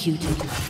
Executed.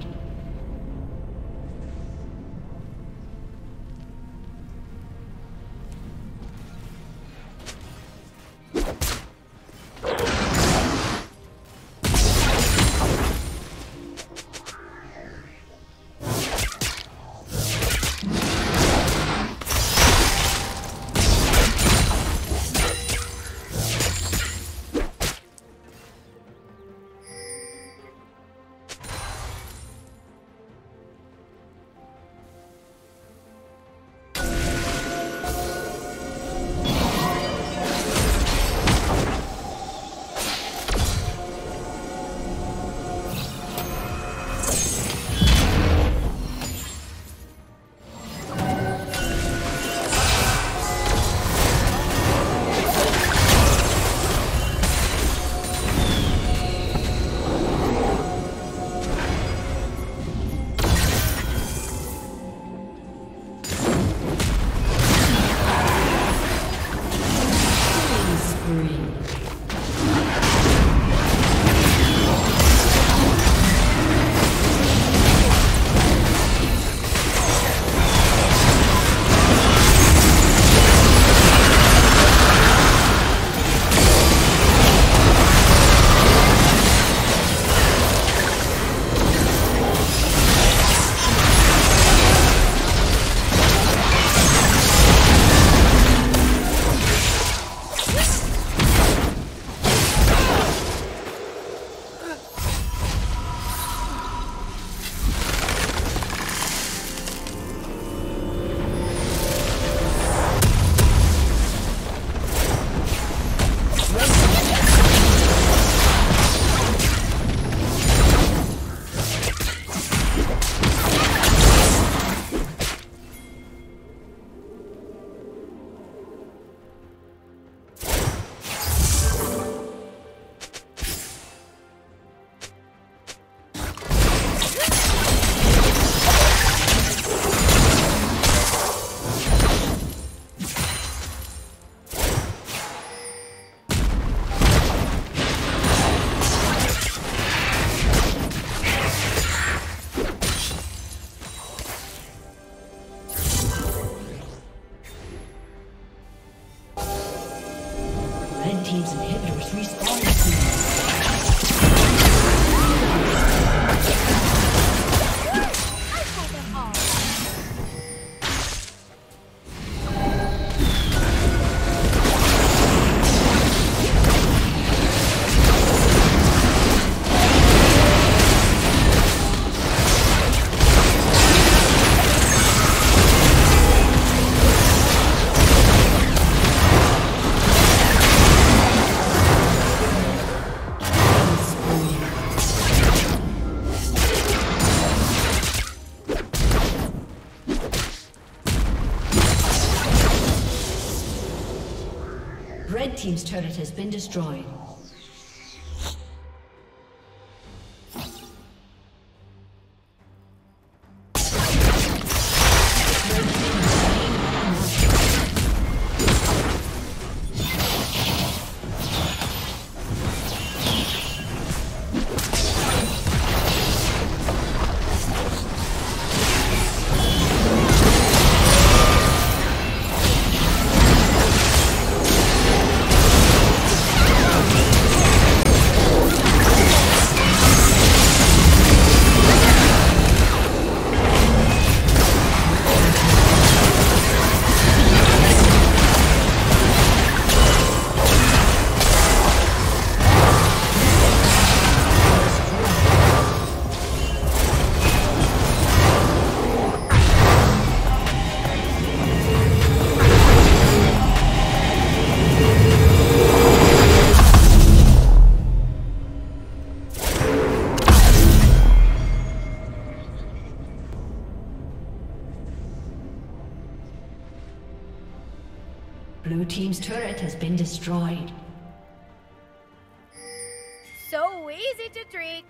Destroyed. Turret has Team's turret has been destroyed. So easy to treat.